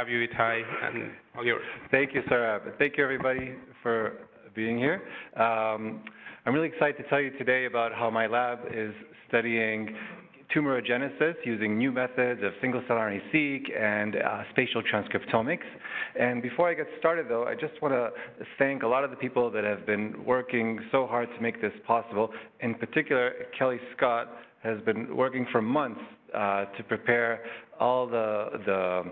have you, Itai, and all yours. Thank you, Sarab. Thank you, everybody, for being here. Um, I'm really excited to tell you today about how my lab is studying tumorigenesis using new methods of single-cell RNA-seq and uh, spatial transcriptomics. And before I get started, though, I just want to thank a lot of the people that have been working so hard to make this possible. In particular, Kelly Scott has been working for months uh, to prepare all the the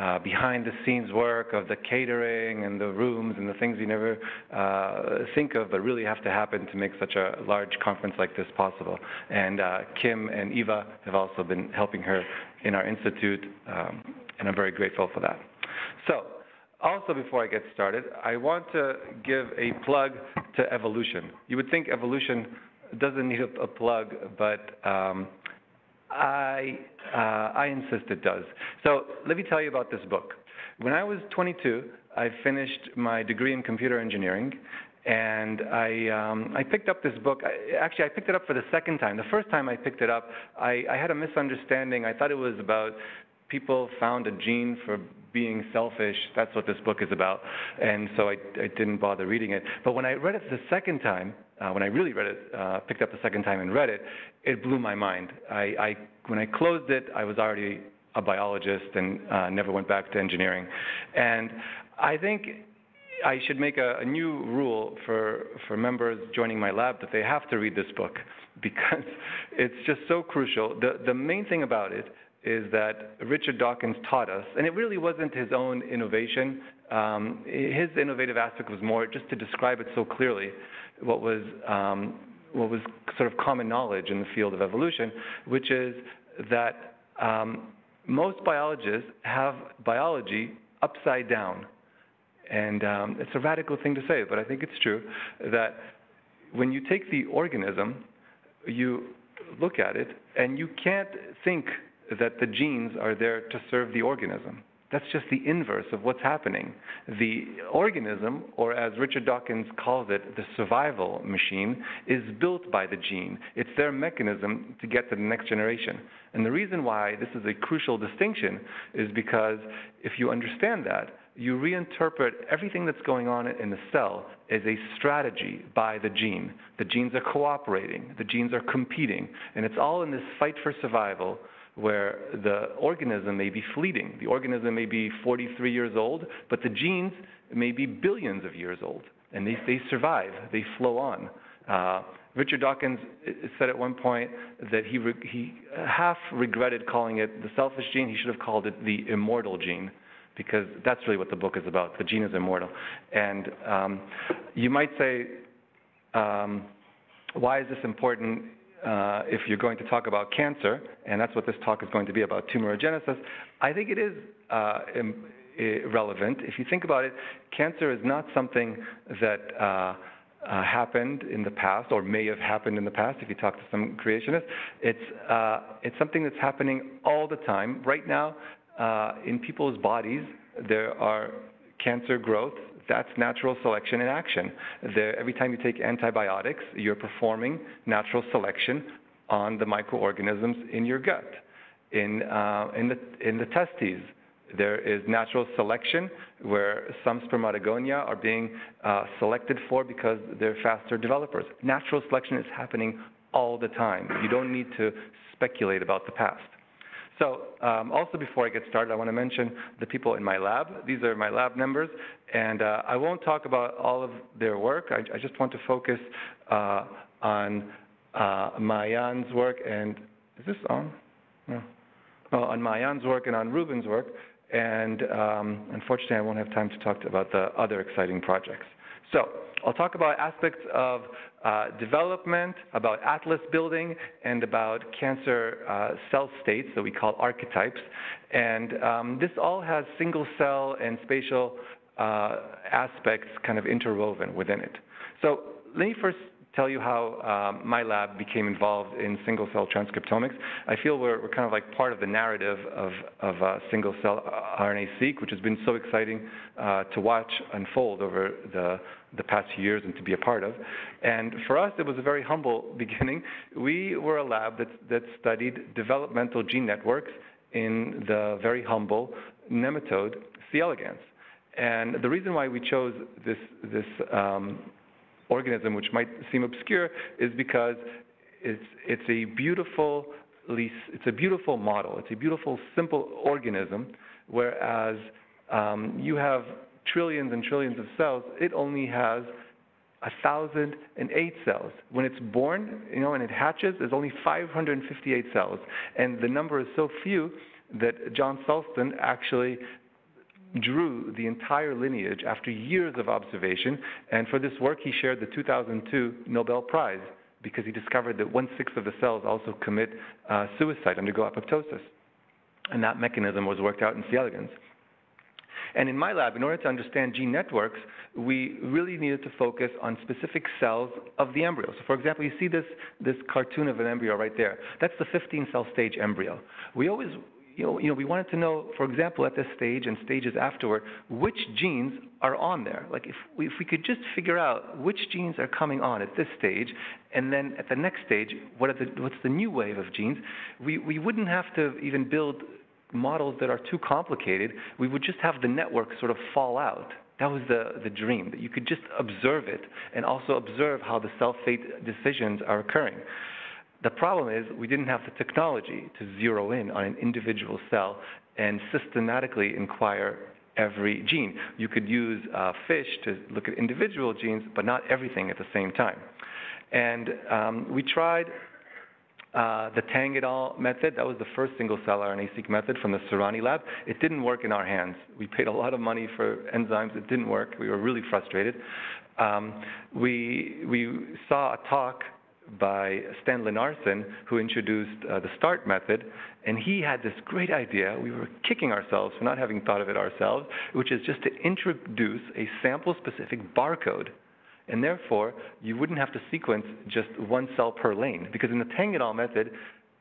uh, behind the scenes work of the catering and the rooms and the things you never uh, think of but really have to happen to make such a large conference like this possible. And uh, Kim and Eva have also been helping her in our institute, um, and I'm very grateful for that. So, also before I get started, I want to give a plug to evolution. You would think evolution doesn't need a, a plug, but um, I, uh, I insist it does. So let me tell you about this book. When I was 22, I finished my degree in computer engineering, and I, um, I picked up this book. I, actually, I picked it up for the second time. The first time I picked it up, I, I had a misunderstanding. I thought it was about people found a gene for being selfish. That's what this book is about. And so I, I didn't bother reading it. But when I read it the second time, uh, when I really read it, uh, picked up the second time and read it, it blew my mind. I, I, when I closed it, I was already a biologist and uh, never went back to engineering. And I think I should make a, a, new rule for, for members joining my lab that they have to read this book because it's just so crucial. The, the main thing about it is that Richard Dawkins taught us, and it really wasn't his own innovation. Um, his innovative aspect was more just to describe it so clearly, what was um, what was sort of common knowledge in the field of evolution, which is that um, most biologists have biology upside down. And um, it's a radical thing to say, but I think it's true that when you take the organism, you look at it, and you can't think that the genes are there to serve the organism. That's just the inverse of what's happening. The organism, or as Richard Dawkins calls it, the survival machine, is built by the gene. It's their mechanism to get to the next generation. And the reason why this is a crucial distinction is because if you understand that, you reinterpret everything that's going on in the cell as a strategy by the gene. The genes are cooperating, the genes are competing, and it's all in this fight for survival where the organism may be fleeting. The organism may be 43 years old, but the genes may be billions of years old, and they, they survive, they flow on. Uh, Richard Dawkins said at one point that he, re- he half regretted calling it the selfish gene. He should have called it the immortal gene, because that's really what the book is about. The gene is immortal. And um, you might say, um, why is this important uh, if you're going to talk about cancer, and that's what this talk is going to be about tumorigenesis, I think it is uh, relevant. If you think about it, cancer is not something that uh, uh, happened in the past or may have happened in the past if you talk to some creationists. It's, uh, it's something that's happening all the time. Right now, uh, in people's bodies, there are cancer growth that's natural selection in action. The, every time you take antibiotics, you're performing natural selection on the microorganisms in your gut. In, uh, in, the, in the testes, there is natural selection where some spermatogonia are being uh, selected for because they're faster developers. Natural selection is happening all the time. You don't need to speculate about the past. So um, also before I get started, I want to mention the people in my lab. These are my lab members, and uh, I won't talk about all of their work. I, I just want to focus uh, on uh, Maayan's work and, is this on? No. Well, on Maayan's work and on Ruben's work, and um, unfortunately I won't have time to talk about the other exciting projects. So I'll talk about aspects of development, about atlas building, and about cancer uh, cell states that we call archetypes. And um, this all has single cell and spatial uh, aspects kind of interwoven within it. So let me first tell you how um, my lab became involved in single cell transcriptomics. I feel we're, we're kind of like part of the narrative of, of uh, single cell RNA-seq, which has been so exciting uh, to watch unfold over the, the past few years and to be a part of. And for us, it was a very humble beginning. We were a lab that, that studied developmental gene networks in the very humble nematode, C. elegans. And the reason why we chose this, this um, organism, which might seem obscure, is because it's, it's a beautiful, it's a beautiful model. It's a beautiful, simple organism, whereas um, you have trillions and trillions of cells. It only has a thousand and eight cells. When it's born, you know, and it hatches, there's only 558 cells, and the number is so few that John Sulston actually drew the entire lineage after years of observation, and for this work he shared the 2002 Nobel Prize because he discovered that one-sixth of the cells also commit uh, suicide, undergo apoptosis. And that mechanism was worked out in C. elegans. And in my lab, in order to understand gene networks, we really needed to focus on specific cells of the embryo. So for example, you see this, this cartoon of an embryo right there. That's the 15-cell stage embryo. We always you know, you know, we wanted to know, for example, at this stage and stages afterward, which genes are on there. Like if we, if we could just figure out which genes are coming on at this stage, and then at the next stage, what are the, what's the new wave of genes, we, we wouldn't have to even build models that are too complicated. We would just have the network sort of fall out. That was the, the dream, that you could just observe it and also observe how the cell fate decisions are occurring. The problem is we didn't have the technology to zero in on an individual cell and systematically inquire every gene. You could use uh, FISH to look at individual genes, but not everything at the same time. And um, we tried uh, the Tang et al. method. That was the first single-cell RNA-seq method from the Surani lab. It didn't work in our hands. We paid a lot of money for enzymes. It didn't work. We were really frustrated. Um, we, we saw a talk by Sten Linnarsson, who introduced uh, the START method, and he had this great idea. We were kicking ourselves for not having thought of it ourselves, which is just to introduce a sample-specific barcode. And therefore, you wouldn't have to sequence just one cell per lane, because in the Tang et method,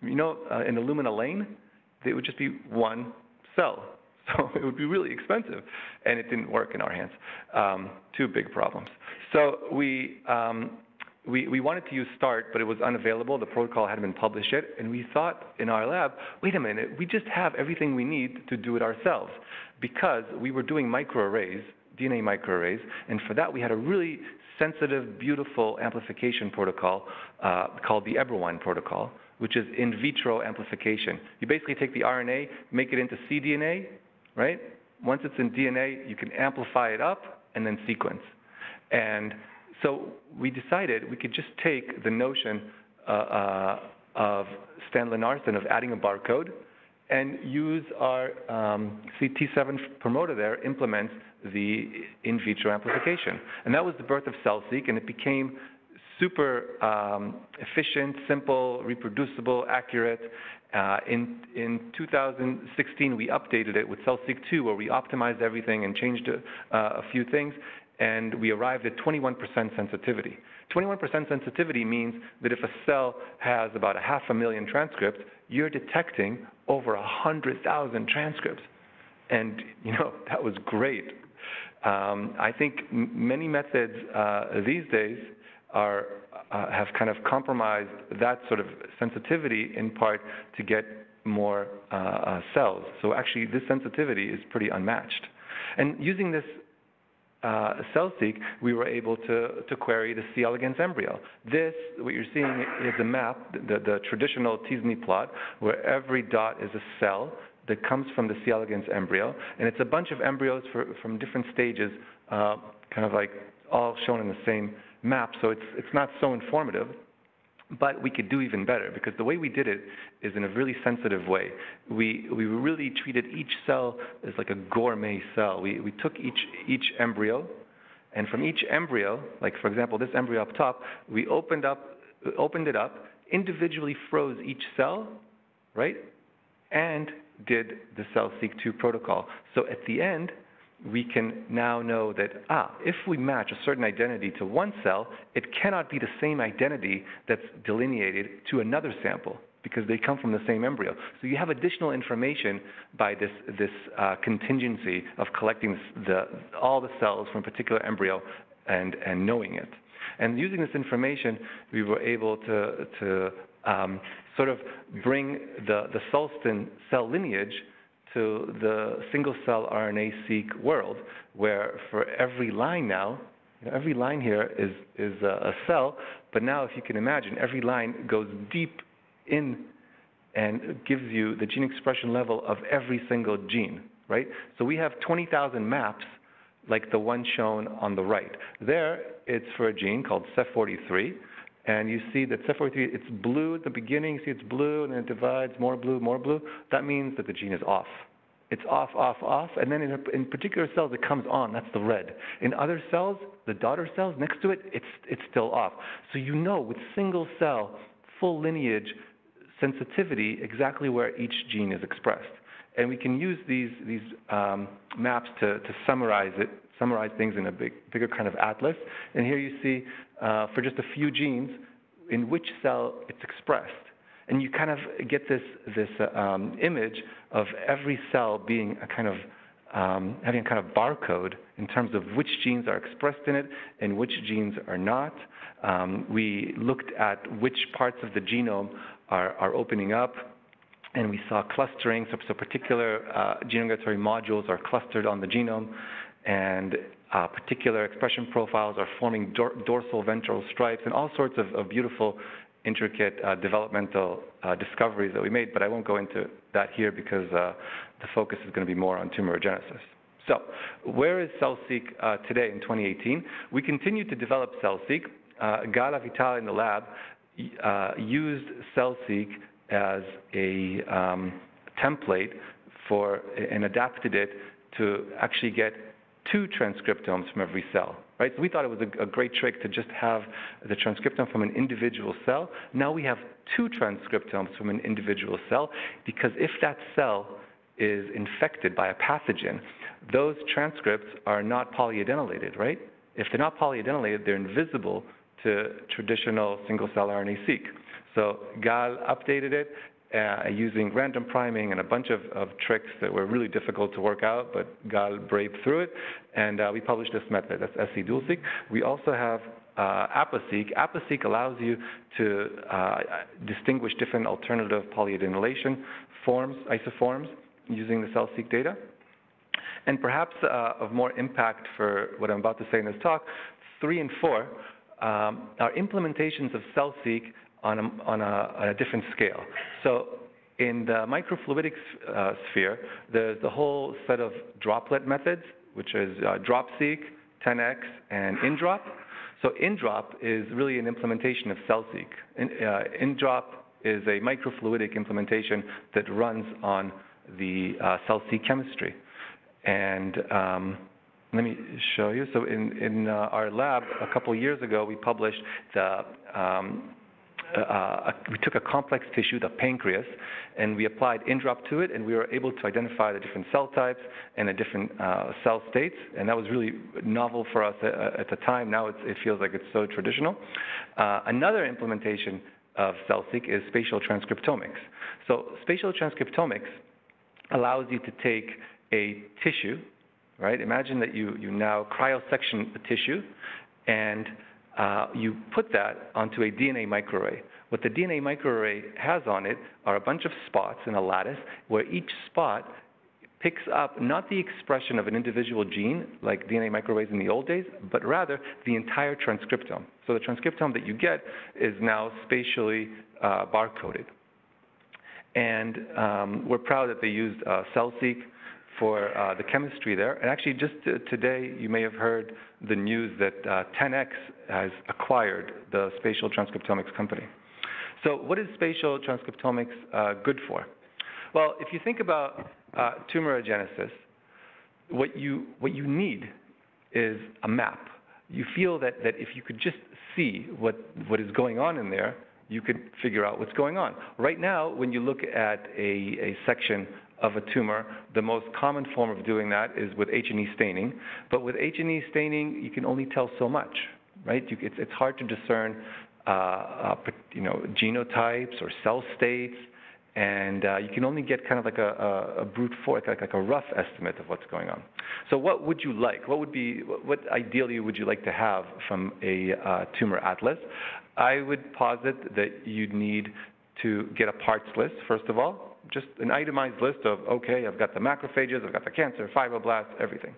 you know, uh, in Illumina lane, it would just be one cell. So it would be really expensive, and it didn't work in our hands. Um, two big problems. So we um, we, we wanted to use START, but it was unavailable. The protocol hadn't been published yet. And we thought in our lab, wait a minute, we just have everything we need to do it ourselves. Because we were doing microarrays, DNA microarrays, and for that we had a really sensitive, beautiful amplification protocol uh, called the Eberwine protocol, which is in vitro amplification. You basically take the RNA, make it into cDNA, right? Once it's in DNA, you can amplify it up and then sequence. And so we decided we could just take the notion uh, uh, of Sten Linnarsson of adding a barcode and use our um, CT7 promoter there implements the in vitro amplification. And that was the birth of CEL-Seq, and it became super um, efficient, simple, reproducible, accurate. Uh, in, in 2016, we updated it with CEL-Seq 2, where we optimized everything and changed uh, a few things and we arrived at 21% sensitivity. 21% sensitivity means that if a cell has about a half a million transcripts, you're detecting over 100,000 transcripts. And, you know, that was great. Um, I think many methods uh, these days are, uh, have kind of compromised that sort of sensitivity in part to get more uh, uh cells. So actually, this sensitivity is pretty unmatched. And using this uh, CEL-Seq, we were able to, to query the C. elegans embryo. This, what you're seeing is a map, the, the traditional t-SNE plot, where every dot is a cell that comes from the C. elegans embryo, and it's a bunch of embryos for, from different stages, uh, kind of like all shown in the same map, so it's, it's not so informative. But we could do even better because the way we did it is in a really sensitive way. We, we really treated each cell as like a gourmet cell. We, we took each, each embryo, and from each embryo, like for example this embryo up top, we opened, up, opened it up, individually froze each cell, right, and did the CEL-Seq2 protocol. So at the end, we can now know that, ah, if we match a certain identity to one cell, it cannot be the same identity that's delineated to another sample because they come from the same embryo. So you have additional information by this, this uh, contingency of collecting the, all the cells from a particular embryo and, and knowing it. And using this information, we were able to, to um, sort of bring the, the Sulston cell lineage to the single-cell RNA-seq world, where for every line now, you know, every line here is, is a, a cell, but now if you can imagine, every line goes deep in and gives you the gene expression level of every single gene, right? So we have 20,000 maps like the one shown on the right. There, it's for a gene called CEF43, and you see that CEF43, it's blue at the beginning, you see it's blue, and then it divides, more blue, more blue. That means that the gene is off. It's off, off, off, and then in, a, in particular cells it comes on, that's the red. In other cells, the daughter cells next to it, it's, it's still off. So you know with single cell, full lineage sensitivity exactly where each gene is expressed. And we can use these, these um, maps to, to summarize it, summarize things in a big, bigger kind of atlas. And here you see uh, for just a few genes in which cell it's expressed. And you kind of get this, this uh, um, image of every cell being a kind of um, having a kind of barcode in terms of which genes are expressed in it and which genes are not. Um, we looked at which parts of the genome are, are opening up, and we saw clustering, so, so particular uh, gene regulatory modules are clustered on the genome, and uh, particular expression profiles are forming dor dorsal ventral stripes and all sorts of, of beautiful intricate uh, developmental uh, discoveries that we made, but I won't go into that here because uh, the focus is going to be more on tumorigenesis. So, where is CEL-Seq uh, today in 2018? We continue to develop CEL-Seq. Uh, Gal Avital in the lab used CEL-Seq as a um, template for and adapted it to actually get two transcriptomes from every cell, right? So we thought it was a, a, great trick to just have the transcriptome from an individual cell. Now we have two transcriptomes from an individual cell because if that cell is infected by a pathogen, those transcripts are not polyadenylated, right? If they're not polyadenylated, they're invisible to traditional single-cell RNA-seq. So Gal updated it uh, using random priming and a bunch of, of, tricks that were really difficult to work out, but Gal braved through it, and uh, we published this method. That's scDual-Seq. We also have uh, APASeq. APASeq allows you to uh, distinguish different alternative polyadenylation forms, isoforms, using the CEL-Seq data. And perhaps uh, of more impact for what I'm about to say in this talk, three and four um, are implementations of CEL-Seq on a, on, a, on a, different scale. So in the microfluidics uh, sphere, there's the whole set of droplet methods, which is uh, DropSeq, 10x, and InDrop. So InDrop is really an implementation of CEL-Seq. In, uh, InDrop is a microfluidic implementation that runs on the uh, CEL-Seq chemistry. And um, let me show you. So in, in uh, our lab a couple years ago, we published the um, uh, uh, we took a complex tissue, the pancreas, and we applied InDrop to it, and we were able to identify the different cell types and the different uh, cell states, and that was really novel for us at, uh, at the time. Now it feels like it's so traditional. Uh, another implementation of CEL-Seq is spatial transcriptomics. So spatial transcriptomics allows you to take a tissue, right? Imagine that you, you now cryosection a tissue and uh, you put that onto a DNA microarray. What the DNA microarray has on it are a bunch of spots in a lattice where each spot picks up not the expression of an individual gene like DNA microarrays in the old days, but rather the entire transcriptome. So the transcriptome that you get is now spatially uh, barcoded. And um, we're proud that they used uh, CEL-Seq for uh, the chemistry there. And actually, just today, you may have heard the news that uh, 10x has acquired the spatial transcriptomics company. So, what is spatial transcriptomics uh, good for? Well, if you think about uh, tumorigenesis, what you what you need is a map. You feel that, that if you could just see what, what is going on in there, you could figure out what's going on. Right now, when you look at a, a section of a tumor, the most common form of doing that is with H&E staining. But with H&E staining, you can only tell so much, right? You, it's, it's hard to discern, uh, uh, you know, genotypes or cell states, and uh, you can only get kind of like a, a, a brute force, like, like a rough estimate of what's going on. So, what would you like? What would be, what ideally would you like to have from a uh, tumor atlas? I would posit that you'd need to get a parts list, first of all, just an itemized list of, okay, I've got the macrophages, I've got the cancer, fibroblasts, everything.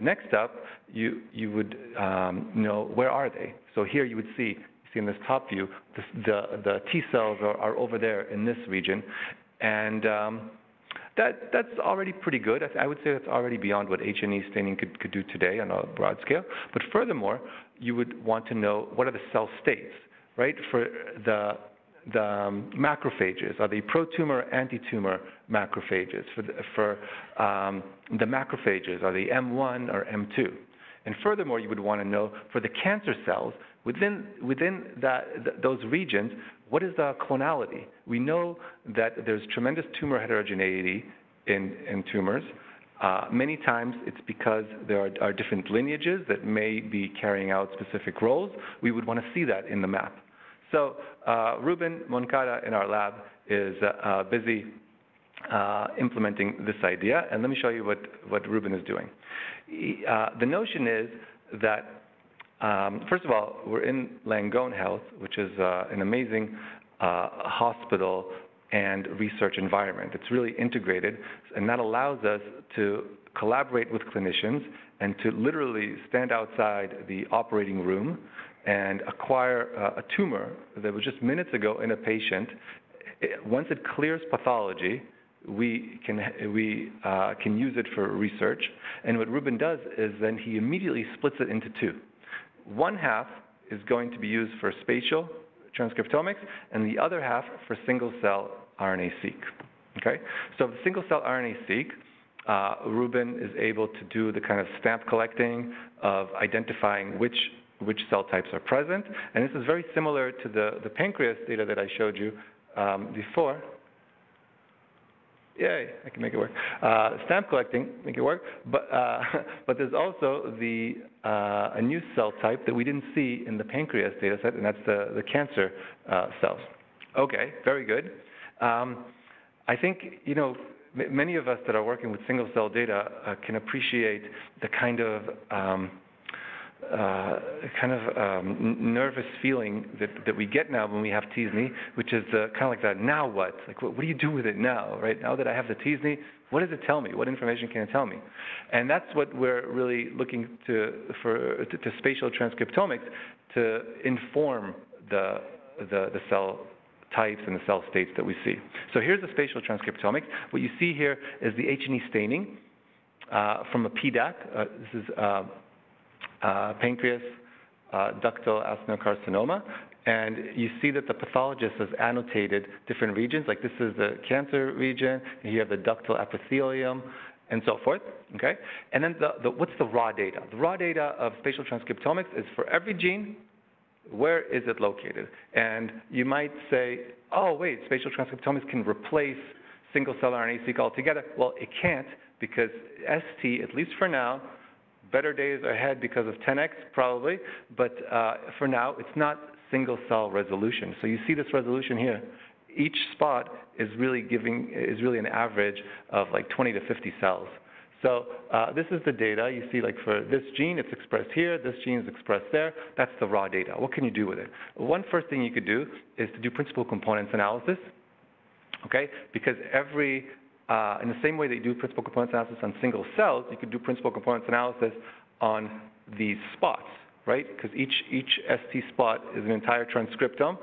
Next up, you, you would um, know where are they. So here you would see, see in this top view, the, the, the T cells are, are over there in this region. And um, that, that's already pretty good. I, I would say that's already beyond what H&E staining could, could do today on a broad scale. But furthermore, you would want to know what are the cell states, right? For the the um, macrophages, are they pro-tumor or anti-tumor macrophages? For, the, for um, the macrophages, are they M1 or M2? And furthermore, you would want to know for the cancer cells, within, within that, th those regions, what is the clonality? We know that there's tremendous tumor heterogeneity in, in tumors. Uh, many times it's because there are, are different lineages that may be carrying out specific roles. We would want to see that in the map. So uh, Ruben Moncada in our lab is uh, busy uh, implementing this idea, and let me show you what, what Ruben is doing. Uh, the notion is that, um, first of all, we're in Langone Health, which is uh, an amazing uh, hospital and research environment. It's really integrated, and that allows us to collaborate with clinicians and to literally stand outside the operating room and acquire uh, a tumor that was just minutes ago in a patient. It, once it clears pathology, we can we uh, can use it for research. And what Ruben does is then he immediately splits it into two. One half is going to be used for spatial transcriptomics, and the other half for single-cell RNA-seq. Okay, so the single-cell RNA-seq. Uh, Ruben is able to do the kind of stamp collecting of identifying which which cell types are present. And this is very similar to the, the pancreas data that I showed you um, before. Yay, I can make it work. Uh, stamp collecting, make it work. But, uh, but there's also the, uh, a new cell type that we didn't see in the pancreas data set, and that's the, the cancer uh, cells. Okay, very good. Um, I think, you know, many of us that are working with single cell data uh, can appreciate the kind of um, uh, kind of um, nervous feeling that, that we get now when we have t which is kind of like that, now what? Like, what, what do you do with it now, right? Now that I have the t what does it tell me? What information can it tell me? And that's what we're really looking to, for, to, to spatial transcriptomics to inform the, the, the cell types and the cell states that we see. So here's the spatial transcriptomics. What you see here is the H&E staining uh, from a PDAC. Uh, this is uh, pancreas uh, ductal adenocarcinoma. And you see that the pathologist has annotated different regions, like this is the cancer region, and you have the ductal epithelium, and so forth, okay? And then the, the, what's the raw data? The raw data of spatial transcriptomics is for every gene, where is it located? And you might say, oh, wait, spatial transcriptomics can replace single-cell RNA-seq altogether. Well, it can't because ST, at least for now, better days ahead because of 10x, probably, but uh, for now, it's not single cell resolution. So you see this resolution here. Each spot is really giving, is really an average of like 20 to 50 cells. So uh, this is the data. You see, like for this gene, it's expressed here. This gene is expressed there. That's the raw data. What can you do with it? One first thing you could do is to do principal components analysis. Okay, because every uh, in the same way that you do principal components analysis on single cells, you could do principal components analysis on these spots, right? Because each, each ST spot is an entire transcriptome.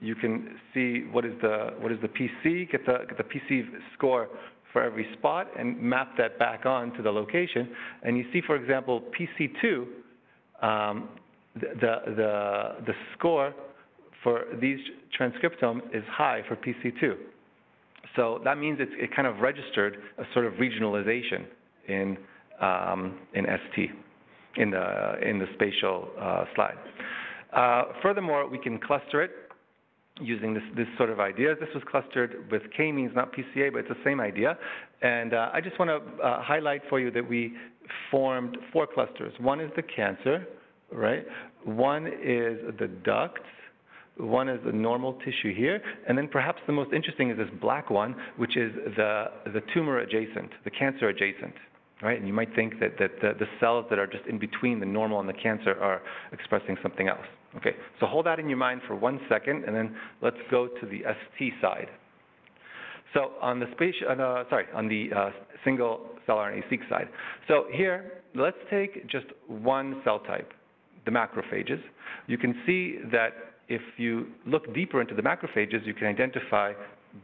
You can see what is the, what is the PC, get the, get the PC score for every spot and map that back on to the location. And you see, for example, PC2, um, the, the, the, the score for these transcriptomes is high for PC2. So that means it's, it kind of registered a sort of regionalization in, um, in ST, in the, in the spatial uh, slide. Uh, furthermore, we can cluster it using this, this sort of idea. This was clustered with k-means, not PCA, but it's the same idea. And uh, I just want to uh, highlight for you that we formed four clusters. One is the cancer, right? One is the ducts, one is the normal tissue here, and then perhaps the most interesting is this black one, which is the, the tumor adjacent, the cancer adjacent, right? And you might think that, that the, the cells that are just in between the normal and the cancer are expressing something else. Okay, so hold that in your mind for one second, and then let's go to the ST side. So on the spati- uh, sorry, on the uh, single cell RNA-seq side. So here, let's take just one cell type, the macrophages. You can see that if you look deeper into the macrophages, you can identify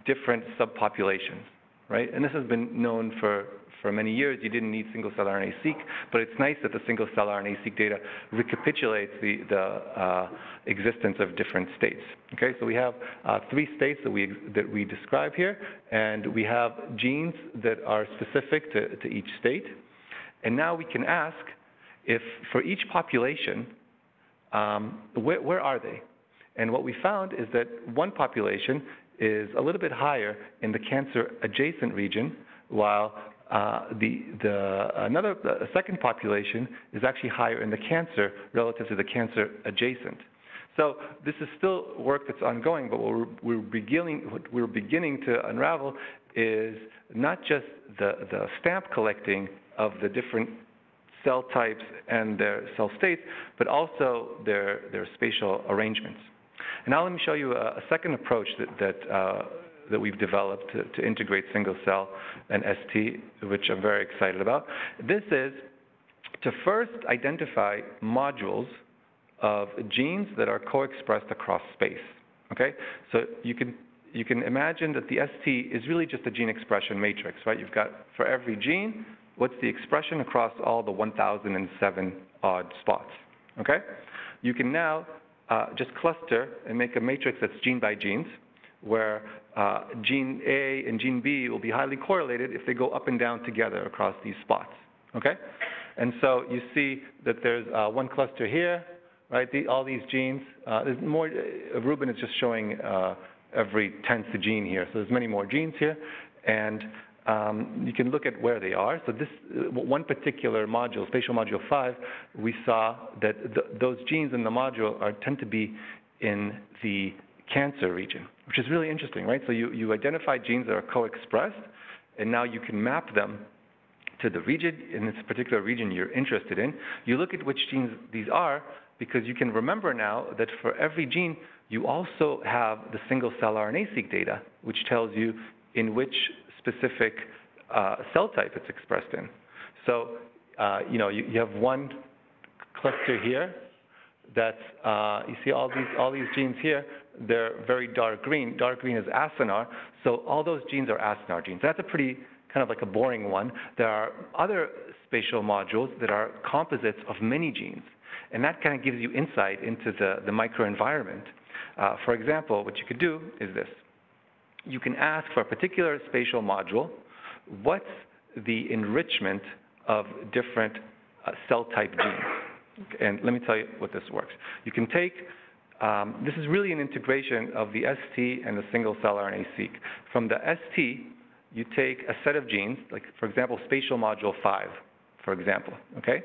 different subpopulations, right? And this has been known for, for many years. You didn't need single-cell RNA-seq, but it's nice that the single-cell RNA-seq data recapitulates the, the uh, existence of different states. Okay, so we have uh, three states that we, that we describe here, and we have genes that are specific to, to each state. And now we can ask if for each population, um, where, where are they? And what we found is that one population is a little bit higher in the cancer adjacent region, while uh, the, the, another, the second population is actually higher in the cancer relative to the cancer adjacent. So this is still work that's ongoing, but what we're, we're beginning, what we're beginning to unravel is not just the, the stamp collecting of the different cell types and their cell states, but also their, their spatial arrangements. And now let me show you a, a second approach that, that, uh, that we've developed to, to integrate single cell and ST, which I'm very excited about. This is to first identify modules of genes that are co-expressed across space. Okay, so you can you can imagine that the ST is really just a gene expression matrix, right? You've got for every gene, what's the expression across all the 1,007 odd spots. Okay, you can now uh, just cluster and make a matrix that's gene by genes, where uh, gene A and gene B will be highly correlated if they go up and down together across these spots. Okay, and so you see that there's uh, one cluster here, right? The, all these genes. Uh, there's more. Uh, Ruben is just showing every tenth gene here. So there's many more genes here, and you can look at where they are. So this uh, one particular module, spatial module five, we saw that th those genes in the module are tend to be in the cancer region, which is really interesting, right? So you, you identify genes that are co-expressed, and now you can map them to the region, in this particular region you're interested in. You look at which genes these are, because you can remember now that for every gene, you also have the single cell RNA-seq data, which tells you in which specific uh, cell type it's expressed in. So, uh, you know, you, you, have one cluster here that's, uh, you see all these, all these genes here, they're very dark green. Dark green is acinar, so all those genes are acinar genes. That's a pretty kind of like a boring one. There are other spatial modules that are composites of many genes. And that kind of gives you insight into the, the microenvironment. Uh, for example, what you could do is this. You can ask for a particular spatial module, what's the enrichment of different uh, cell type genes? And let me tell you what this works. You can take, um, this is really an integration of the ST and the single cell RNA-seq. From the ST, you take a set of genes, like for example, spatial module 5, for example, okay?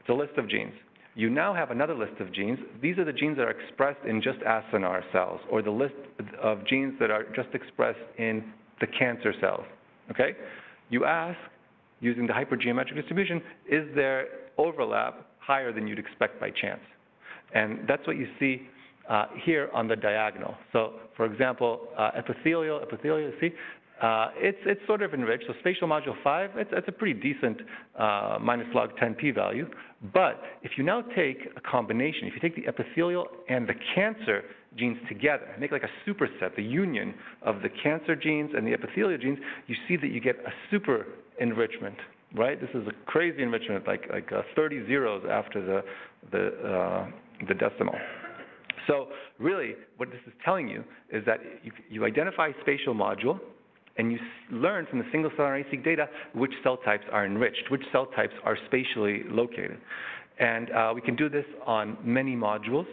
It's a list of genes you now have another list of genes. These are the genes that are expressed in just acinar cells, or the list of genes that are just expressed in the cancer cells. Okay? You ask, using the hypergeometric distribution, is there overlap higher than you'd expect by chance? And that's what you see uh, here on the diagonal. So, for example, uh, epithelial, epithelial, see, uh, it's, it's sort of enriched. So spatial module 5, it's, it's a pretty decent uh, minus log 10 p-value. But if you now take a combination, if you take the epithelial and the cancer genes together, make like a superset, the union of the cancer genes and the epithelial genes, you see that you get a super enrichment, right? This is a crazy enrichment, like, like uh, 30 zeros after the, the, uh, the decimal. So really, what this is telling you is that you, you identify spatial module, and you learn from the single cell RNA-seq data which cell types are enriched, which cell types are spatially located. And uh, we can do this on many modules,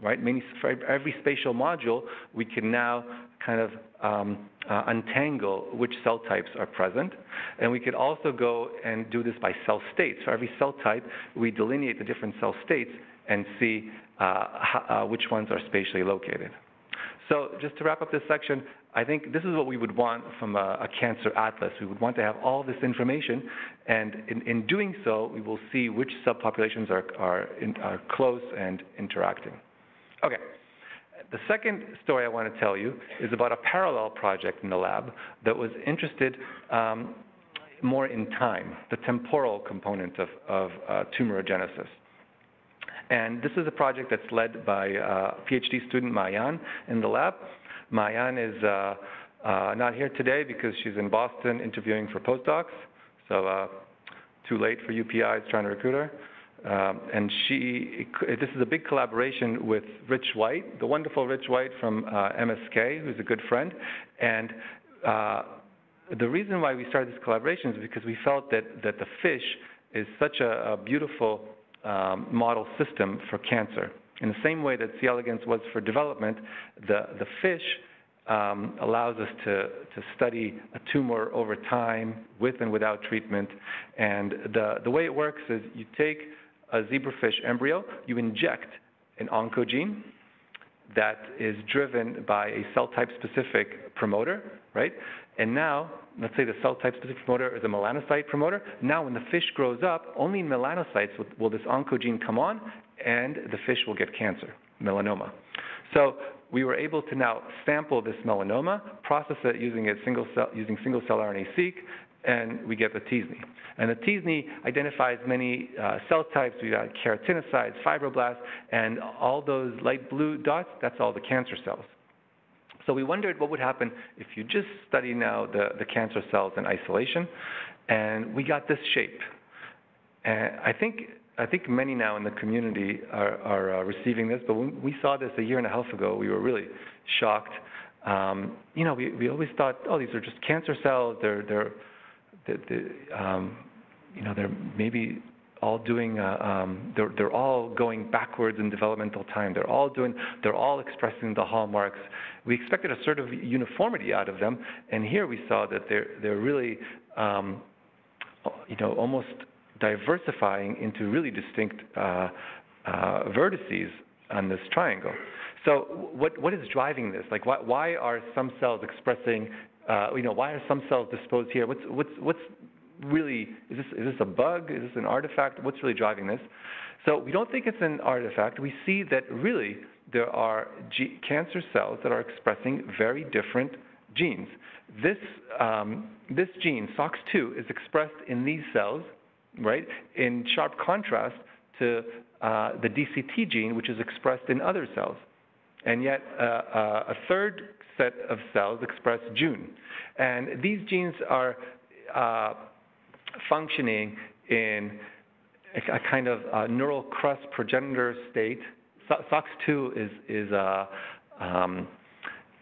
right? Many, for every spatial module, we can now kind of um, uh, untangle which cell types are present. And we could also go and do this by cell states. For every cell type, we delineate the different cell states and see uh, how, uh, which ones are spatially located. So just to wrap up this section, I think this is what we would want from a, a cancer atlas. We would want to have all this information, and in, in doing so, we will see which subpopulations are, are, in, are close and interacting. Okay, the second story I want to tell you is about a parallel project in the lab that was interested um, more in time, the temporal component of, of uh, tumorigenesis. And this is a project that's led by uh, PhD student Maayan, in the lab. Maayan is uh, uh, not here today because she's in Boston interviewing for postdocs. So uh, too late for UPIs trying to recruit her. Um, and she, this is a big collaboration with Rich White, the wonderful Rich White from uh, MSK, who's a good friend. And uh, the reason why we started this collaboration is because we felt that, that the fish is such a, a beautiful um, model system for cancer. In the same way that C. elegans was for development, the, the fish um, allows us to, to study a tumor over time with and without treatment. And the, the way it works is you take a zebrafish embryo, you inject an oncogene that is driven by a cell type specific promoter, right? And now, let's say the cell type specific promoter is a melanocyte promoter. Now, when the fish grows up, only in melanocytes will, will this oncogene come on, and the fish will get cancer, melanoma. So we were able to now sample this melanoma, process it using a single cell, using single cell RNA-seq, and we get the t-SNE. And the t-SNE identifies many uh, cell types. We've got keratinocytes, fibroblasts, and all those light blue dots, that's all the cancer cells. So we wondered what would happen if you just study now the, the cancer cells in isolation, and we got this shape. And I think I think many now in the community are, are uh, receiving this, but when we saw this a year and a half ago, we were really shocked. Um, you know, we, we always thought, oh, these are just cancer cells. They're they're the, the, um, you know, they're maybe all doing, uh, um, they're, they're all going backwards in developmental time. They're all doing, they're all expressing the hallmarks. We expected a sort of uniformity out of them, and here we saw that they're, they're really, um, you know, almost diversifying into really distinct uh, uh, vertices on this triangle. So what, what is driving this? Like, why, why are some cells expressing uh, you know, why are some cells disposed here? What's, what's, what's really, is this, is this a bug? Is this an artifact? What's really driving this? So we don't think it's an artifact. We see that really there are G- cancer cells that are expressing very different genes. This, um, this gene, SOX2, is expressed in these cells, right, in sharp contrast to uh, the DCT gene, which is expressed in other cells. And yet, uh, uh, a third set of cells express Jun. And these genes are uh, functioning in a, kind of neural crest progenitor state. So, SOX2 is, is, uh, um,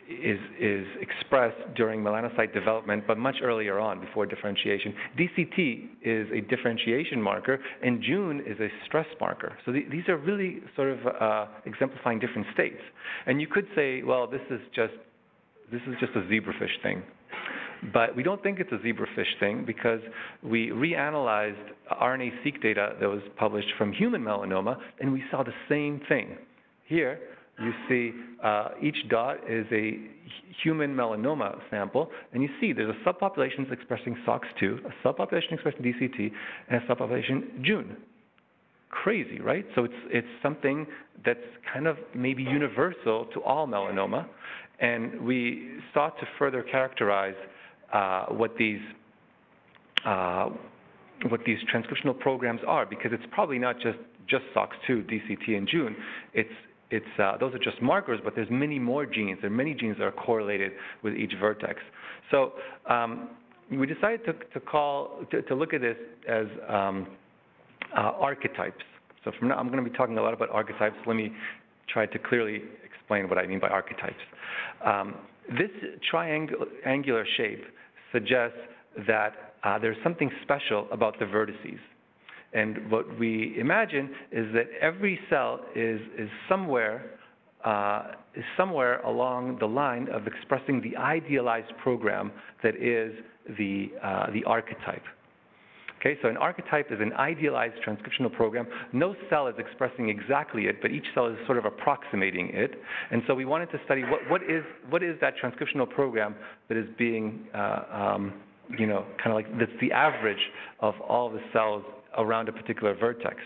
is, is expressed during melanocyte development, but much earlier on, before differentiation. DCT is a differentiation marker, and Jun is a stress marker. So the, these are really sort of uh, exemplifying different states. And you could say, well, this is just this is just a zebrafish thing. But we don't think it's a zebrafish thing because we reanalyzed RNA-seq data that was published from human melanoma, and we saw the same thing. Here, you see uh, each dot is a human melanoma sample, and you see there's a subpopulation expressing SOX2, a subpopulation expressing DCT, and a subpopulation Jun. Crazy, right? So it's it's something that's kind of maybe universal to all melanoma, and we sought to further characterize uh, what these uh, what these transcriptional programs are, because it's probably not just just SOX2, DCT, and Jun. It's it's uh, those are just markers, but there's many more genes. There are many genes that are correlated with each vertex. So um, we decided to, to call to, to, look at this as um, uh, archetypes. So from now, I'm going to be talking a lot about archetypes. Let me try to clearly explain what I mean by archetypes. Um, this triangular shape suggests that uh, there's something special about the vertices. And what we imagine is that every cell is, is somewhere uh, is somewhere along the line of expressing the idealized program that is the, uh, the archetype. Okay, so an archetype is an idealized transcriptional program. No cell is expressing exactly it, but each cell is sort of approximating it. And so we wanted to study what, what, is, what is that transcriptional program that is being, uh, um, you know, kind of like, that's the average of all the cells around a particular vertex.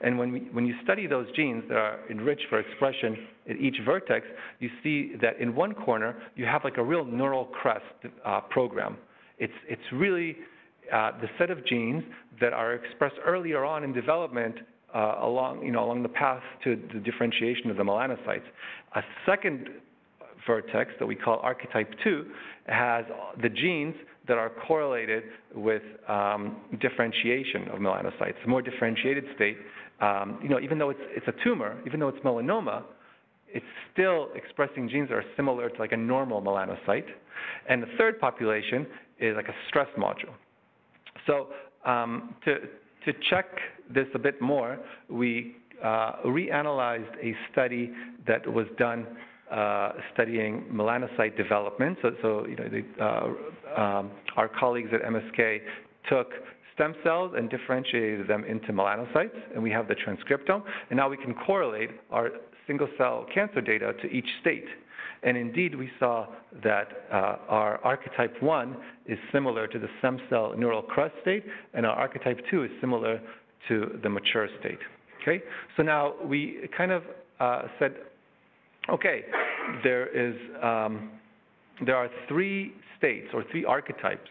And when, we, when you study those genes that are enriched for expression at each vertex, you see that in one corner, you have like a real neural crest uh, program. It's, it's really uh, the set of genes that are expressed earlier on in development uh, along, you know, along the path to the differentiation of the melanocytes. A second vertex that we call archetype 2 has the genes that are correlated with um, differentiation of melanocytes. A more differentiated state, um, you know, even though it's, it's a tumor, even though it's melanoma, it's still expressing genes that are similar to like a normal melanocyte. And the third population is like a stress module. So um, to, to check this a bit more, we uh, reanalyzed a study that was done uh, studying melanocyte development. So, so you know, the, uh, um, our colleagues at MSK took stem cells and differentiated them into melanocytes, and we have the transcriptome. And now we can correlate our single cell cancer data to each state. And indeed, we saw that uh, our archetype 1 is similar to the stem cell neural crest state, and our archetype 2 is similar to the mature state. Okay? So now we kind of uh, said, okay, there is um, there are three states or three archetypes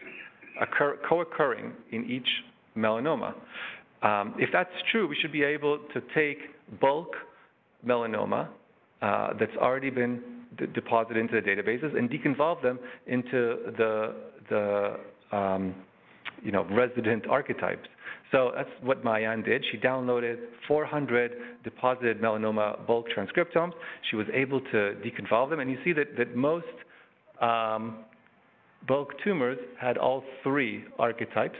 occur, co-occurring in each melanoma. Um, if that's true, we should be able to take bulk melanoma uh, that's already been deposited into the databases and deconvolve them into the the um, you know resident archetypes. So that's what Maayan did. She downloaded 400 deposited melanoma bulk transcriptomes. She was able to deconvolve them, and you see that, that most um, bulk tumors had all three archetypes.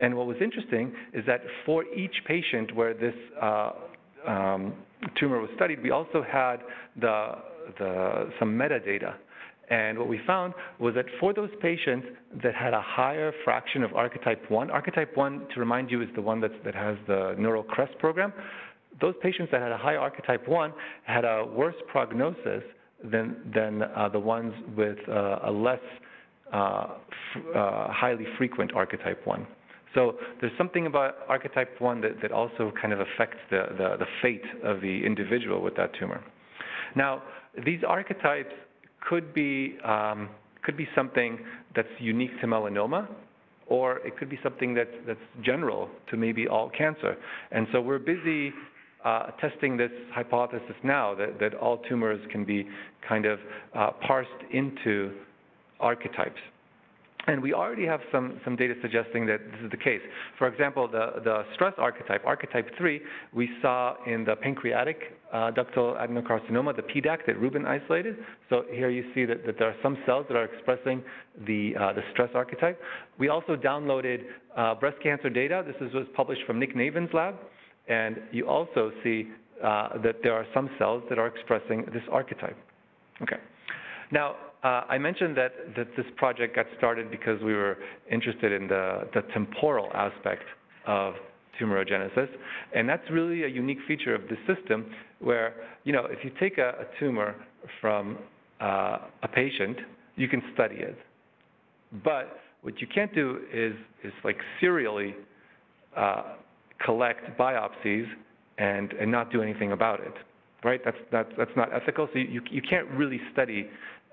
And what was interesting is that for each patient where this uh, um, tumor was studied, we also had the, the, some metadata and what we found was that for those patients that had a higher fraction of archetype 1, archetype 1, to remind you, is the one that's, that has the neural crest program. Those patients that had a high archetype 1 had a worse prognosis than, than uh, the ones with uh, a less uh, uh highly frequent archetype 1. So there's something about archetype 1 that, that also kind of affects the, the, the fate of the individual with that tumor. Now, these archetypes could be um, could be something that's unique to melanoma, or it could be something that's that's general to maybe all cancer. And so we're busy uh, testing this hypothesis now that, that all tumors can be kind of uh, parsed into archetypes. And we already have some, some data suggesting that this is the case. For example, the, the stress archetype, archetype 3, we saw in the pancreatic uh, ductal adenocarcinoma, the PDAC that Ruben isolated. So here you see that, that there are some cells that are expressing the, uh, the stress archetype. We also downloaded uh, breast cancer data. This is, was published from Nick Navin's lab. And you also see uh, that there are some cells that are expressing this archetype. Okay. Now, uh, I mentioned that, that this project got started because we were interested in the, the temporal aspect of tumorigenesis, and that's really a unique feature of the system where, you know, if you take a, a tumor from uh, a patient, you can study it. But what you can't do is, is like serially uh, collect biopsies and, and not do anything about it, right? That's, that's, that's not ethical. So you, you can't really study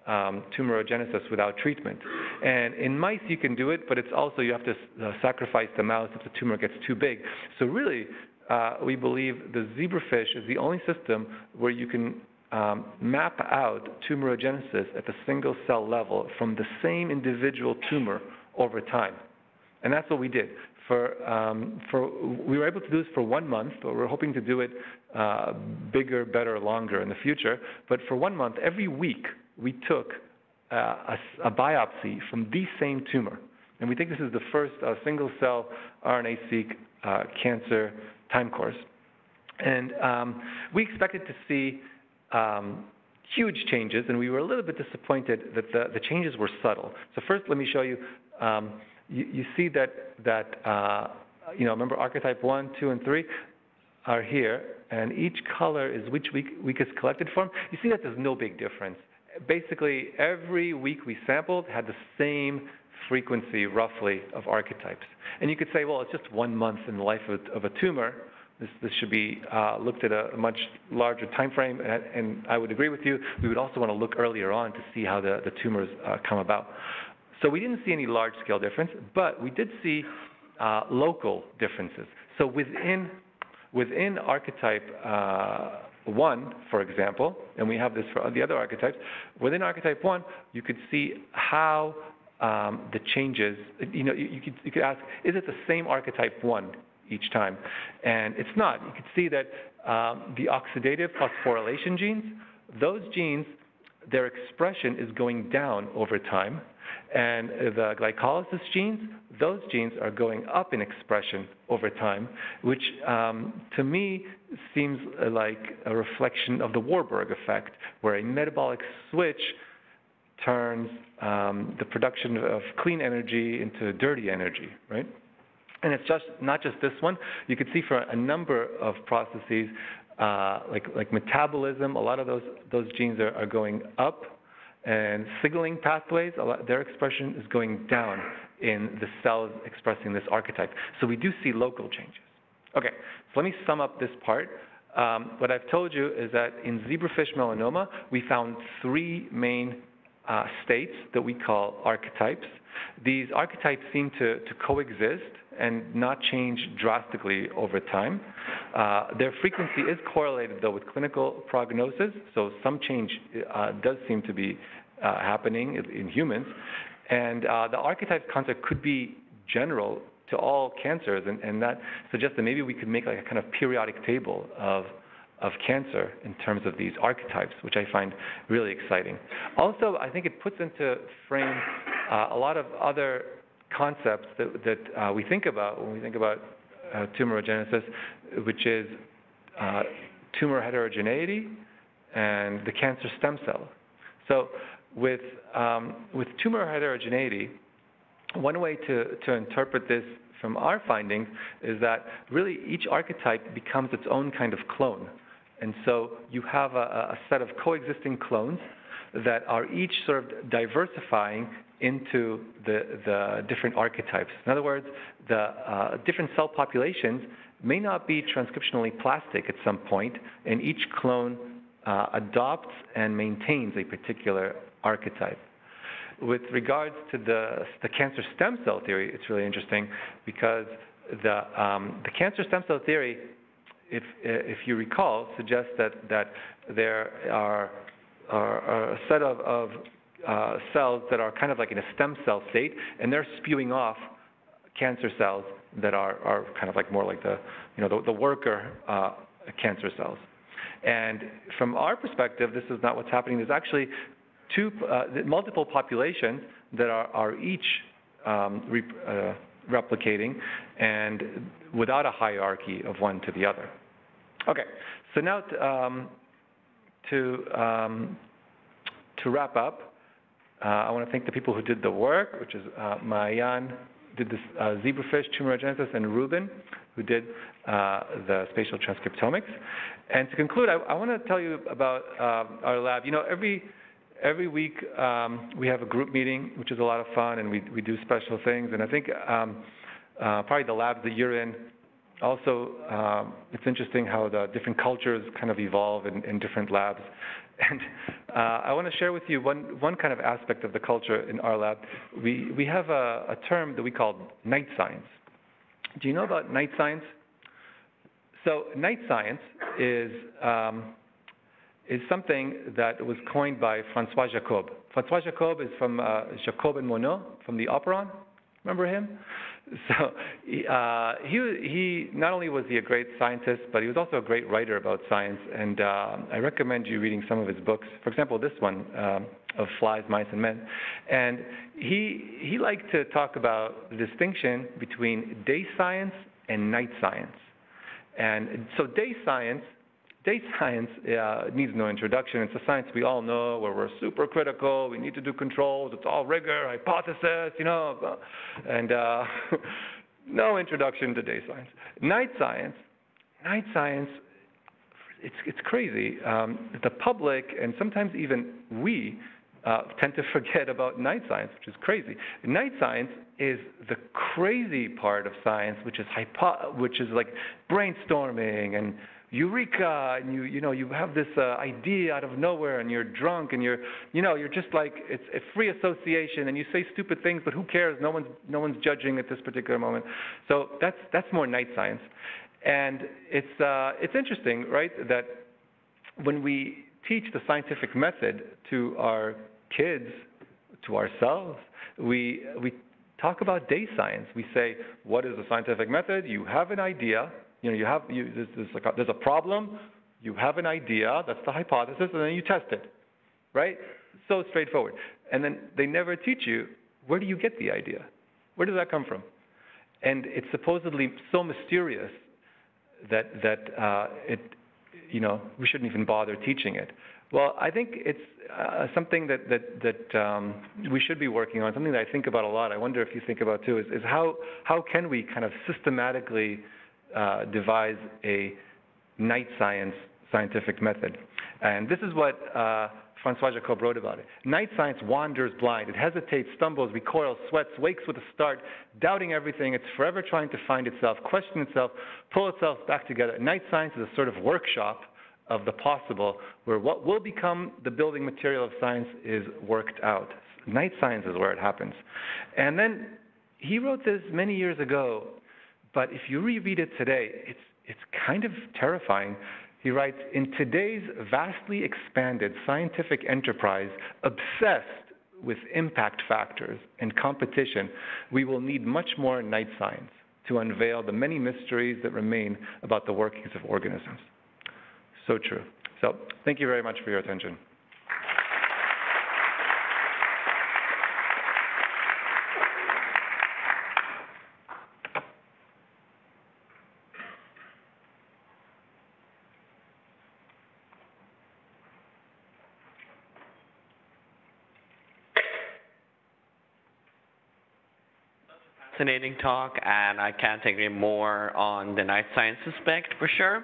um, tumorigenesis without treatment. And in mice, you can do it, but it's also you have to uh, sacrifice the mouse if the tumor gets too big. So really, uh, we believe the zebrafish is the only system where you can um, map out tumorigenesis at the single cell level from the same individual tumor over time. And that's what we did. For, um, for, we were able to do this for one month, but we're hoping to do it uh, bigger, better, longer in the future. But for one month, every week, we took uh, a, a, biopsy from the same tumor. And we think this is the first uh, single cell RNA-seq uh, cancer time course. And um, we expected to see um, huge changes, and we were a little bit disappointed that the, the changes were subtle. So first, let me show you. Um, you, you, see that that uh, you know, remember archetype one, two, and three are here, and each color is which week, week is collected from. You see that there's no big difference basically every week we sampled had the same frequency, roughly, of archetypes. And you could say, well, it's just one month in the life of, of a tumor. This, this should be uh, looked at a, a much larger time frame, and, and, I would agree with you. We would also want to look earlier on to see how the, the tumors uh, come about. So we didn't see any large-scale difference, but we did see uh, local differences. So within within archetype uh, one, for example, and we have this for the other archetypes, within archetype one, you could see how um, the changes, you know, you, you, could, you could ask, is it the same archetype one each time? And it's not. You could see that um, the oxidative phosphorylation genes, those genes, their expression is going down over time. And the glycolysis genes, those genes are going up in expression over time, which um, to me seems like a reflection of the Warburg effect, where a metabolic switch turns um, the production of clean energy into dirty energy, right? And it's just not just this one. You could see for a number of processes, uh, like like metabolism, a lot of those those genes are, are going up, and signaling pathways, their expression is going down in the cells expressing this archetype. So we do see local changes. Okay, so let me sum up this part. Um, what I've told you is that in zebrafish melanoma, we found three main uh, states that we call archetypes. These archetypes seem to, to coexist and not change drastically over time. Uh, their frequency is correlated, though, with clinical prognosis, so some change uh, does seem to be happening in, in, humans. And uh, the archetype concept could be general to all cancers, and, and that suggests that maybe we could make like a kind of periodic table of of cancer in terms of these archetypes, which I find really exciting. Also, I think it puts into frame uh, a lot of other concepts that, that uh, we think about when we think about uh, tumorigenesis, which is uh, tumor heterogeneity and the cancer stem cell. So, with, um, with tumor heterogeneity, one way to, to interpret this from our findings is that really each archetype becomes its own kind of clone. And so you have a, a set of coexisting clones that are each sort of diversifying into the, the different archetypes. In other words, the uh, different cell populations may not be transcriptionally plastic at some point, and each clone uh, adopts and maintains a particular archetype. With regards to the, the cancer stem cell theory, it's really interesting because the, um, the cancer stem cell theory if, if you recall, suggests that, that there are, are, are a set of, of uh, cells that are kind of like in a stem cell state, and they're spewing off cancer cells that are, are kind of like more like the, you know, the, the worker uh, cancer cells. And from our perspective, this is not what's happening. There's actually two, uh, multiple populations that are, are each um, re, uh, replicating and without a hierarchy of one to the other. Okay, so now to, um, to, um, to wrap up, uh, I want to thank the people who did the work, which is uh, Maayan did this uh, zebrafish tumorigenesis, and Ruben, who did uh, the spatial transcriptomics. And to conclude, I, I want to tell you about uh, our lab. You know, every every week um, we have a group meeting, which is a lot of fun, and we we do special things. And I think um, uh, probably the labs that you're in also, um, it's interesting how the different cultures kind of evolve in, in different labs. And uh, I want to share with you one, one kind of aspect of the culture in our lab. We, we have a, a term that we call night science. Do you know about night science? So, night science is, um, is something that was coined by Francois Jacob. Francois Jacob is from uh, Jacob and Monod, from the Operon. Remember him? So uh, he he not only was he a great scientist, but he was also a great writer about science. And uh, I recommend you reading some of his books. For example, this one um, of Flies, Mice, and Men. And he he liked to talk about the distinction between day science and night science. And so day science Day science uh, needs no introduction. It's a science we all know where we're super critical. We need to do controls. It's all rigor, hypothesis, you know, and uh, no introduction to day science. Night science, night science, it's, it's crazy. Um, the public and sometimes even we uh, tend to forget about night science, which is crazy. Night science is the crazy part of science, which is hypo- which is like brainstorming and eureka, and you you know you have this uh, idea out of nowhere, and you're drunk, and you're you know you're just like it's a free association, and you say stupid things, but who cares? No one's no one's judging at this particular moment. So that's that's more night science, and it's uh, it's interesting, right? That when we teach the scientific method to our kids, to ourselves, we, we talk about day science. We say, what is the scientific method? You have an idea, you know, you have, you, there's, there's, like a, there's a problem, you have an idea, that's the hypothesis, and then you test it, right? So straightforward. And then they never teach you, where do you get the idea? Where does that come from? And it's supposedly so mysterious that, that uh, it, you know, we shouldn't even bother teaching it. Well, I think it's uh, something that that that um, we should be working on. Something that I think about a lot. I wonder if you think about too. Is, is how how can we kind of systematically uh, devise a night science scientific method? And this is what uh, Francois Jacob wrote about it. Night science wanders blind. It hesitates, stumbles, recoils, sweats, wakes with a start, doubting everything. It's forever trying to find itself, question itself, pull itself back together. Night science is a sort of workshop of the possible where what will become the building material of science is worked out. Night science is where it happens. And then he wrote this many years ago, but if you reread it today, it's, it's kind of terrifying. He writes, in today's vastly expanded scientific enterprise, obsessed with impact factors and competition, we will need much more night science to unveil the many mysteries that remain about the workings of organisms. So true. So, thank you very much for your attention. Fascinating talk, and I can't agree more on the night science aspect for sure.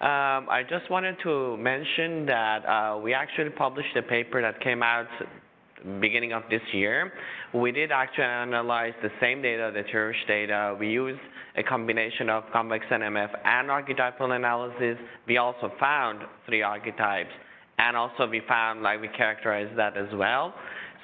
Um, I just wanted to mention that uh, we actually published a paper that came out beginning of this year. We did actually analyze the same data, the Church data. We used a combination of convex NMF and archetypal analysis. We also found three archetypes, and also we found, like we characterized that as well.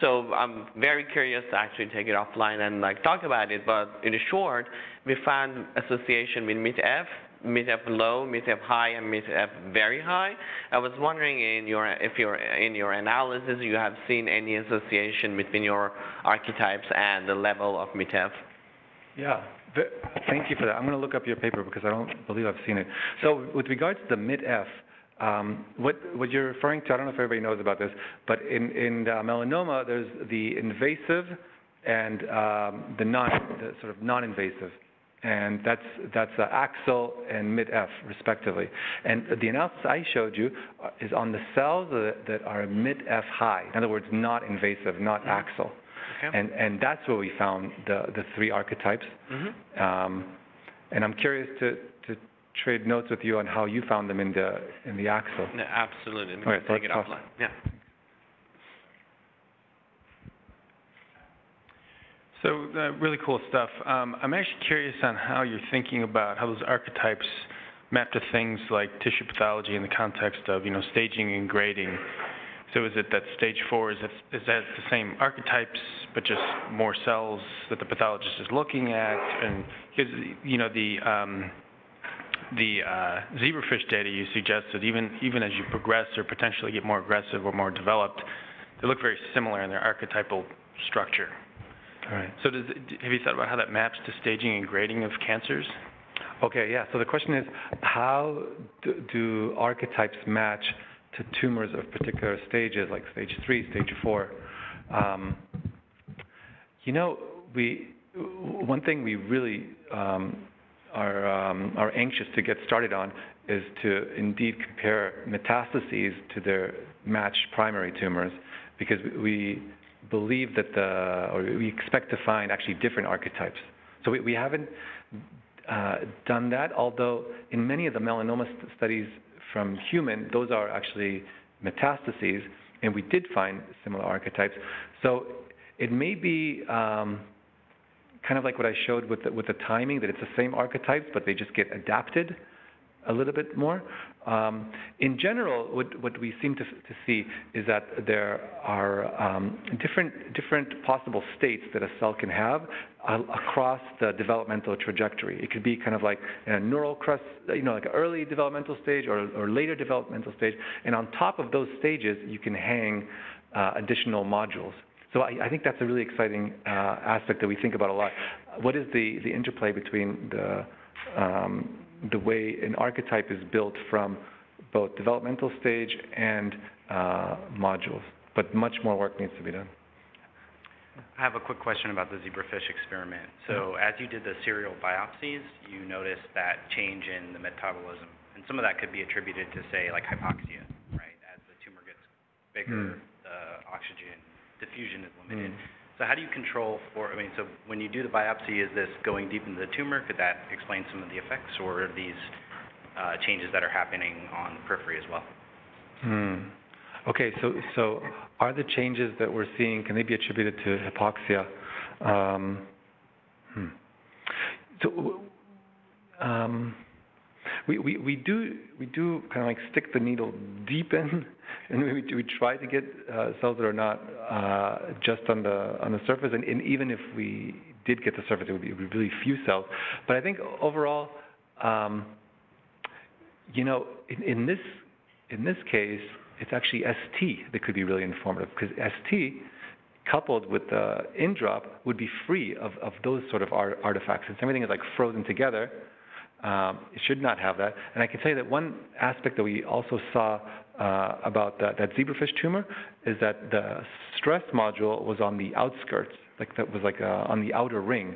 So I'm very curious to actually take it offline and like talk about it. But in short, we found association with MITF, MITF low, MITF high, and MITF very high. I was wondering in your if your in your analysis you have seen any association between your archetypes and the level of MITF. Yeah, thank you for that. I'm going to look up your paper because I don't believe I've seen it. So with regards to the MITF, um, what, what you're referring to, I don't know if everybody knows about this, but in, in uh, melanoma, there's the invasive and um, the non, the sort of non-invasive. And that's, that's uh, AXL and MITF respectively. And the analysis I showed you uh, is on the cells that, that are mid F high. In other words, not invasive, not Mhm. AXL. Okay. And, and that's where we found the, the three archetypes. Mm-hmm. Um, and I'm curious to trade notes with you on how you found them in the, in the AXL. No, absolutely. We Okay, can take it let's offline. Yeah. So, uh, really cool stuff. Um, I'm actually curious on how you're thinking about how those archetypes map to things like tissue pathology in the context of, you know, staging and grading. So is it that stage four, is that, is that the same archetypes, but just more cells that the pathologist is looking at? And, because, you know, the, um, the uh, zebrafish data you suggested, even, even as you progress or potentially get more aggressive or more developed, they look very similar in their archetypal structure. All right. So does, have you thought about how that maps to staging and grading of cancers? Okay, yeah. So the question is, how do, do archetypes match to tumors of particular stages, like stage three, stage four? Um, you know, we one thing we really um, are um, are anxious to get started on is to indeed compare metastases to their matched primary tumors, because we believe that the or we expect to find actually different archetypes. So we, we haven't uh, done that, although in many of the melanoma st- studies from human, those are actually metastases, and we did find similar archetypes. So it may be um, kind of like what I showed with the, with the timing, that it's the same archetypes, but they just get adapted a little bit more. Um, in general, what, what we seem to, to see is that there are um, different, different possible states that a cell can have uh, across the developmental trajectory. It could be kind of like a neural crest, you know, like an early developmental stage or, or later developmental stage. And on top of those stages, you can hang uh, additional modules. So I, I think that's a really exciting uh, aspect that we think about a lot. What is the, the interplay between the um, the way an archetype is built from both developmental stage and uh, modules, but much more work needs to be done. I have a quick question about the zebrafish experiment. So as you did the serial biopsies, you noticed that change in the metabolism, and some of that could be attributed to, say, like hypoxia, right? As the tumor gets bigger, Mm. the oxygen diffusion is limited. Mm. So how do you control for, I mean, so when you do the biopsy, is this going deep into the tumor? Could that explain some of the effects, or are these uh, changes that are happening on the periphery as well? Hmm. Okay, so so are the changes that we're seeing can they be attributed to hypoxia? Um, hmm. So um, we, we do we do kind of like stick the needle deep in, and we we try to get uh, cells that are not uh, just on the on the surface, and, and even if we did get the surface, it would be, it would be really few cells. But I think overall, um, you know, in, in this in this case, it's actually ST that could be really informative because ST coupled with the inDrop would be free of, of those sort of art, artifacts. Since everything is like frozen together, um, it should not have that. And I can tell you that one aspect that we also saw uh, about that, that zebrafish tumor is that the stress module was on the outskirts, like that was like uh, on the outer ring.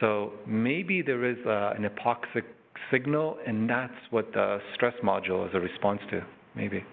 So maybe there is uh, an hypoxic signal, and that's what the stress module is a response to. Maybe.